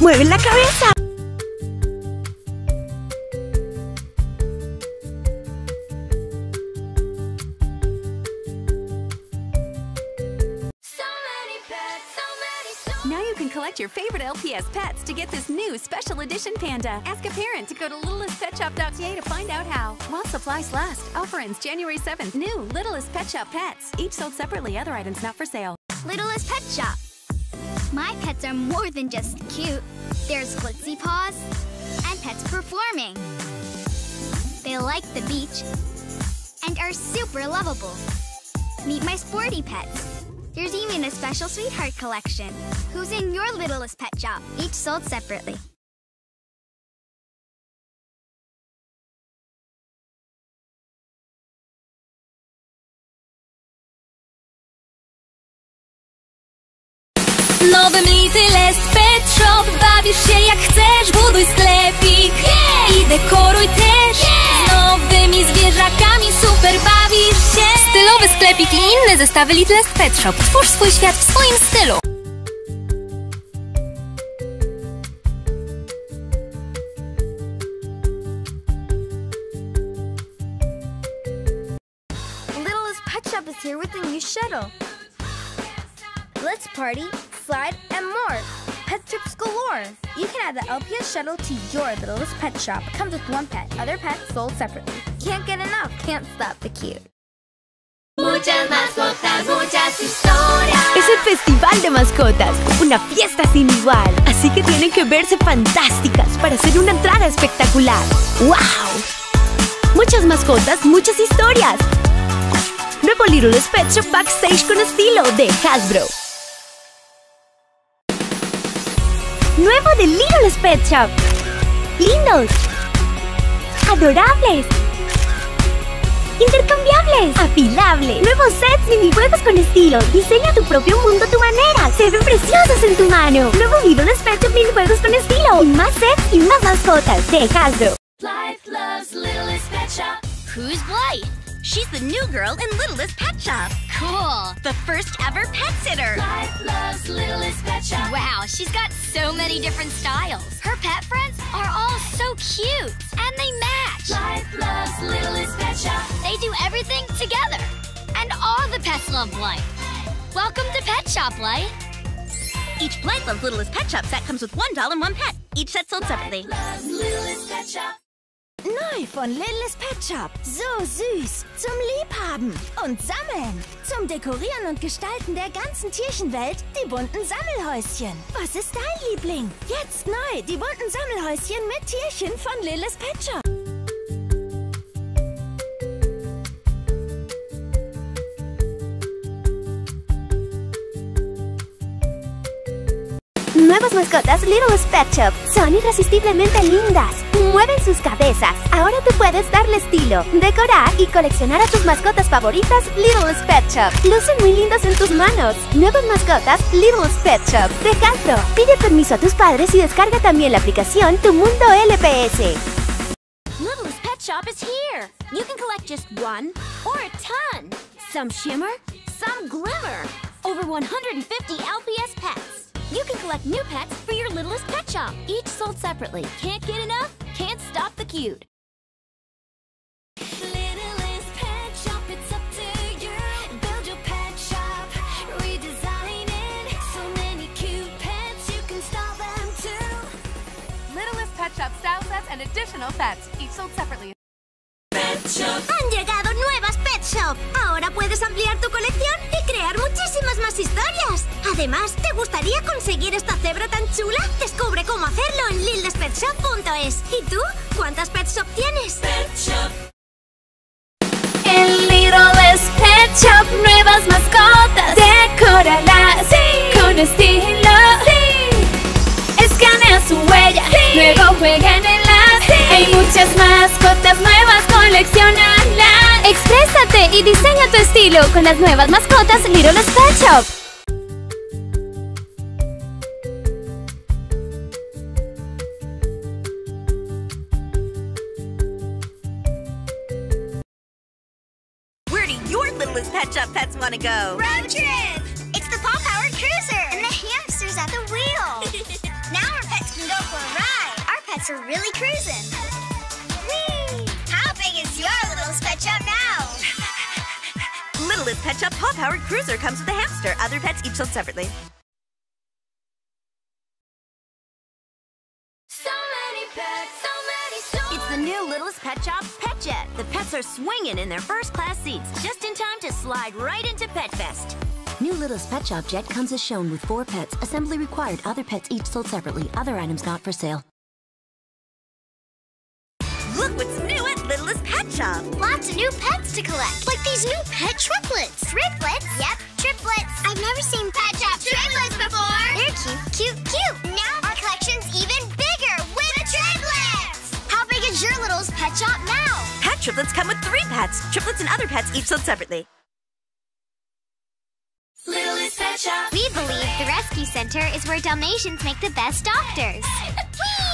¡Mueven la cabeza! Now you can collect your favorite LPS pets to get this new special edition panda. Ask a parent to go to littlestpetshop.ca to find out how. While supplies last. Offer ends January 7th. New Littlest Pet Shop pets. Each sold separately. Other items not for sale. Littlest Pet Shop. My pets are more than just cute. There's glitzy paws and pets performing. They like the beach and are super lovable. Meet my sporty pets. There's even a special sweetheart collection. Who's in your littlest pet shop? Each sold separately. Nowy Littlest Pet Shop Bawisz się jak chcesz, buduj sklepik. I dekoruj też. Z nowymi zwierzakami super bawisz się. Stylowy sklepik i inne zestawy Littlest Pet Shop Twórz swój świat w swoim stylu. Littlest Pet Shop is here with a new shuttle. Let's party, slide, and more. Pet trips galore. You can add the LPS shuttle to your Littlest Pet Shop. Comes with one pet, other pets sold separately. Can't get enough, can't stop the cute. Muchas mascotas, muchas historias Es el Festival de Mascotas, una fiesta sin igual. Así que tienen que verse fantásticas para hacer una entrada espectacular. ¡Wow! Muchas mascotas, muchas historias. Nuevo Little Pet Shop Backstage con estilo de Hasbro. Nuevo de Little Pet Shop. Lindos. Adorables. Intercambiables. Afilables. Nuevos sets minijuegos con estilo. Diseña tu propio mundo a tu manera. Se ven preciosos en tu mano. Nuevo Little Pet Shop minijuegos con estilo. Y más sets y más mascotas de Hasbro. Life loves Pet Shop Who's Blythe? She's the new girl in Littlest Pet Shop. Cool. The first ever pet sitter. Blythe loves Littlest Pet Shop. Wow, she's got so many different styles. Her pet friends are all so cute. And they match. Blythe loves Littlest Pet Shop. They do everything together. And all the pets love Blythe. Welcome to Pet Shop, Blythe. Each Blythe Loves Littlest Pet Shop set comes with one doll and one pet. Each set sold separately. Neu von Littles Pet Shop. So süß. Zum Liebhaben und Sammeln. Zum Dekorieren und Gestalten der ganzen Tierchenwelt die bunten Sammelhäuschen. Was ist dein Liebling? Jetzt neu die bunten Sammelhäuschen mit Tierchen von Littles Pet Shop. Nuevas mascotas Littlest Pet Shop. Son irresistiblemente lindas. Mueven sus cabezas. Ahora tú puedes darle estilo, decorar y coleccionar a tus mascotas favoritas Littlest Pet Shop. Lucen muy lindas en tus manos. Nuevas mascotas Littlest Pet Shop. De Hasbro. Pide permiso a tus padres y descarga también la aplicación Tu Mundo LPS. Littlest Pet Shop is here. You can collect just one or a ton. Some shimmer, some glimmer. Over 150 LPS pets. You can collect new pets for your Littlest Pet Shop. Each sold separately. Can't get enough? Can't stop the cute. Littlest Pet Shop, it's up to you. Build your pet shop, redesign. So many cute pets, you can style them too. Littlest Pet Shop style sets and additional pets. Each sold separately. Además, ¿te gustaría conseguir esta cebra tan chula? Descubre cómo hacerlo en lildespetshop.es. ¿Y tú? ¿Cuántas Pet Shop tienes? En Littlest Pet Shop, nuevas mascotas. Decórala, sí, con estilo, sí. Escanea su huella, luego juega en el sí. Hay muchas mascotas nuevas, coleccionala. Exprésate y diseña tu estilo con las nuevas mascotas Littlest Pet Shop. Your littlest pet shop pets want to go? Road trip! It's the Paw Powered Cruiser! And the hamsters at the wheel! now our pets can go for a ride! Our pets are really cruising. Whee! How big is your Littlest Pet Shop now? Littlest Pet Shop Paw Powered Cruiser comes with a hamster. Other pets each sold separately. It's the new Littlest Pet Shop Pet Jet. The pets are swinging in their first class seats just in time to slide right into Pet Fest. New Littlest Pet Shop Jet comes as shown with four pets. Assembly required. Other pets each sold separately. Other items not for sale. Look what's new at Littlest Pet Shop. Lots of new pets to collect. Like these new pet triplets. Triplets? Yep, triplets. I've never seen Pet Shop triplets before. They're cute, cute, cute. Now our collection's even bigger with the triplets. How big is your Littlest Pet Shop now? Pet triplets come with three pets. Triplets and other pets each sold separately. Littlest Pet Shop. We believe the Rescue Center is where Dalmatians make the best doctors.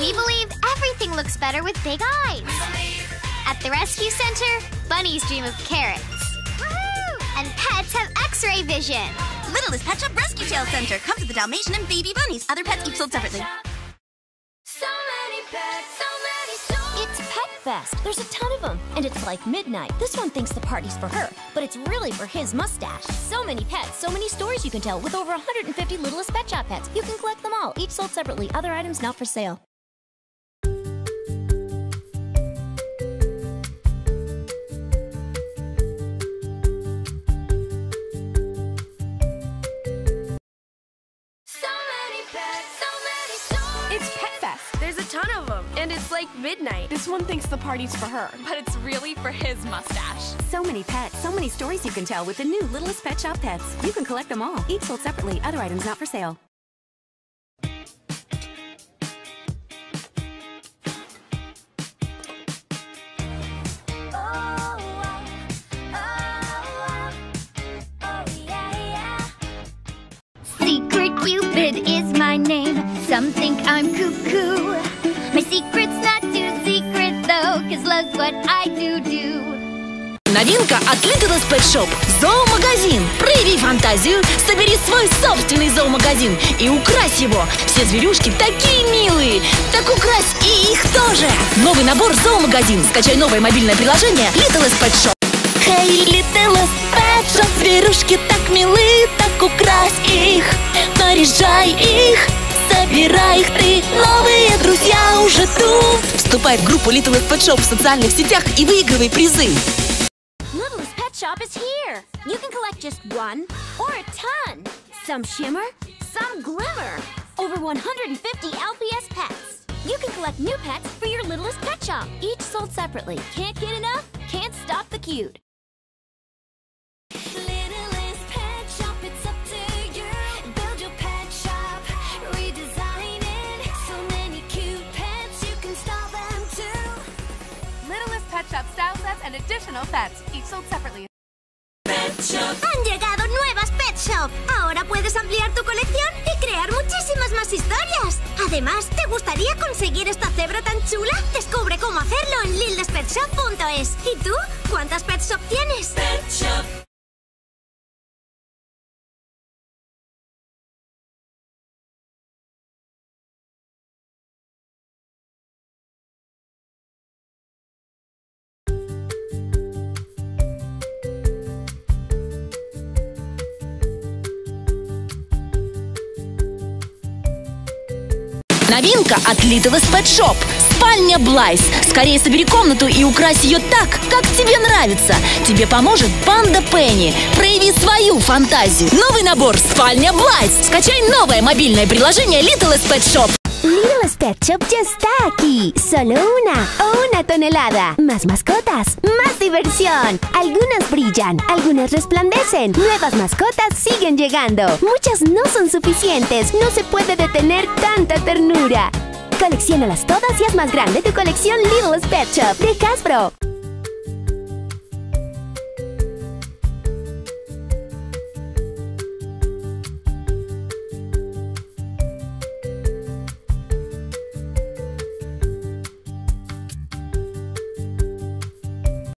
we believe everything looks better with big eyes. At the Rescue Center, bunnies dream of carrots. And pets have x-ray vision. Littlest Pet Shop Rescue Tail Center comes with the Dalmatian and baby bunnies. Other pets each sold separately. There's a ton of them. And it's like midnight. This one thinks the party's for her, but it's really for his mustache. So many pets, so many stories you can tell with over 150 Littlest Pet Shop pets. You can collect them all, each sold separately. Other items not for sale. It's Pet Fest. There's And it's like midnight. This one thinks the party's for her, but it's really for his mustache. So many pets, so many stories you can tell with the new Littlest Pet Shop pets. You can collect them all, each sold separately. Other items not for sale. Secret Cupid is my name. Some think I'm cuckoo. Новинка от Littlest Pet Shop. Зоомагазин. Прояви фантазию, собери свой собственный зоомагазин и укрась его. Все зверюшки такие милые. Так укрась и их тоже. Новый набор Зоомагазин. Скачай новое мобильное приложение Littlest Pet Shop. Hey, Littlest Pet Shop. Зверюшки так милы, так укрась их. Наряжай их. Собирай их ты, новые друзья уже тут. Вступай в группу Littlest Pet Shop в социальных сетях и выигрывай призы. You can collect just one or a ton. Some shimmer, some glimmer. Over 150 LPS pets. You can collect new pets for your Littlest Pet Shop. Each sold separately. Can't get enough? Can't stop the cute. Littlest Pet Shop, it's up to you. Build your pet shop, redesign it. So many cute pets, you can style them too. Littlest Pet Shop style sets and additional pets, each sold separately. Han llegado nuevas Pet Shop. Ahora puedes ampliar tu colección y crear muchísimas más historias. Además, ¿te gustaría conseguir esta cebra tan chula? Descubre cómo hacerlo en lildespetshop.es. ¿Y tú? ¿Cuántas Pet Shop tienes? Новинка от Littlest Pet Shop. Спальня Блайс. Скорее собери комнату и укрась ее так, как тебе нравится. Тебе поможет Панда Пенни. Прояви свою фантазию. Новый набор Спальня Блайс. Скачай новое мобильное приложение Littlest Pet Shop. Littlest Pet Shop ya está aquí. Solo una o una tonelada. Más mascotas, más diversión. Algunas brillan, algunas resplandecen. Nuevas mascotas siguen llegando. Muchas no son suficientes. No se puede detener tanta ternura. Colecciónalas todas y haz más grande tu colección Littlest Pet Shop de Hasbro.